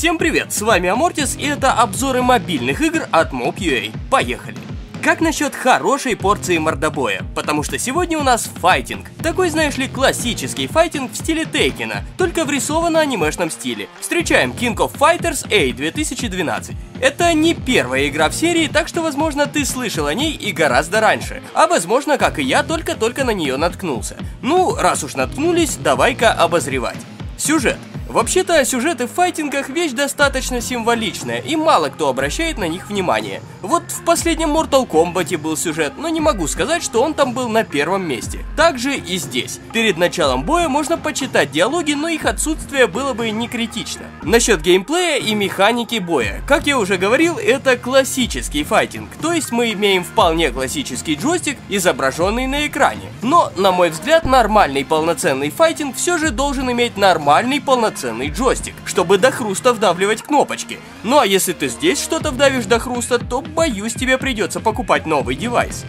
Всем привет, с вами Амортис и это обзоры мобильных игр от Mob.ua. Поехали! Как насчет хорошей порции мордобоя? Потому что сегодня у нас файтинг. Такой, знаешь ли, классический файтинг в стиле Тейкена, только в рисовано-анимешном стиле. Встречаем King of Fighters A 2012. Это не первая игра в серии, так что, возможно, ты слышал о ней и гораздо раньше. А возможно, как и я, только-только на нее наткнулся. Ну, раз уж наткнулись, давай-ка обозревать. Сюжет. Вообще-то сюжеты в файтингах вещь достаточно символичная, и мало кто обращает на них внимание. Вот в последнем Mortal Kombat был сюжет, но не могу сказать, что он там был на первом месте. Также и здесь. Перед началом боя можно почитать диалоги, но их отсутствие было бы не критично. Насчет геймплея и механики боя. Как я уже говорил, это классический файтинг, то есть мы имеем вполне классический джойстик, изображенный на экране. Но, на мой взгляд, нормальный полноценный файтинг все же должен иметь нормальный полноценный полноценный джойстик, чтобы до хруста вдавливать кнопочки. Ну а если ты здесь что-то вдавишь до хруста, то боюсь тебе придется покупать новый девайс.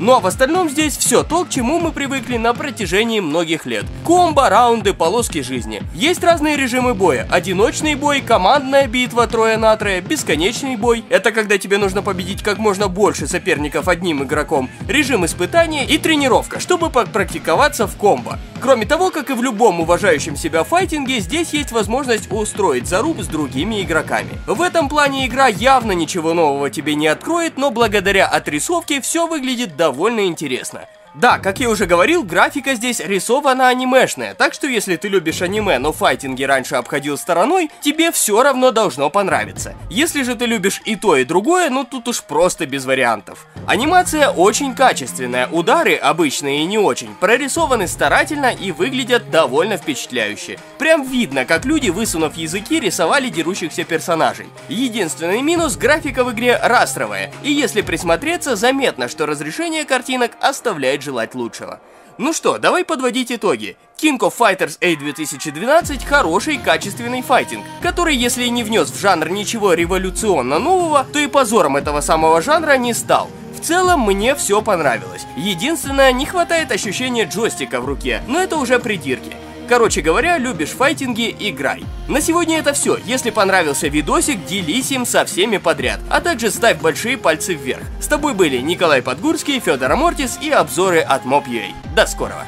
Ну а в остальном здесь все то, к чему мы привыкли на протяжении многих лет. Комбо, раунды, полоски жизни. Есть разные режимы боя. Одиночный бой, командная битва трое на трое, бесконечный бой. Это когда тебе нужно победить как можно больше соперников одним игроком. Режим испытания и тренировка, чтобы попрактиковаться в комбо. Кроме того, как и в любом уважающем себя файтинге, здесь есть возможность устроить заруб с другими игроками. В этом плане игра явно ничего нового тебе не откроет, но благодаря отрисовке все выглядит довольно довольно интересно. Да, как я уже говорил, графика здесь рисована анимешная, так что если ты любишь аниме, но файтинги раньше обходил стороной, тебе все равно должно понравиться. Если же ты любишь и то, и другое, ну тут уж просто без вариантов. Анимация очень качественная, удары, обычные и не очень, прорисованы старательно и выглядят довольно впечатляюще. Прям видно, как люди, высунув языки, рисовали дерущихся персонажей. Единственный минус, графика в игре растровая, и если присмотреться, заметно, что разрешение картинок оставляет оставляет желать лучшего. Ну что, давай подводить итоги. King of Fighters A 2012 хороший качественный файтинг, который если не внес в жанр ничего революционно нового, то и позором этого самого жанра не стал. В целом мне все понравилось. Единственное, не хватает ощущения джойстика в руке, но это уже придирки. Короче говоря, любишь файтинги, играй. На сегодня это все. Если понравился видосик, делись им со всеми подряд. А также ставь большие пальцы вверх. С тобой были Николай Подгурский, Федор Амортис и обзоры от Mob.ua. До скорого.